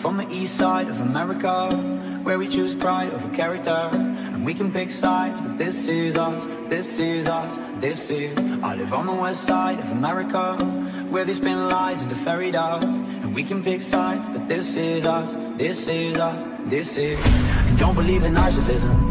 From the east side of America, where we choose pride over character. And we can pick sides, but this is us, this is us, this is. I live on the west side of America, where they spin lies into fairy dust. And we can pick sides, but this is us, this is us, this is. And don't believe the narcissism.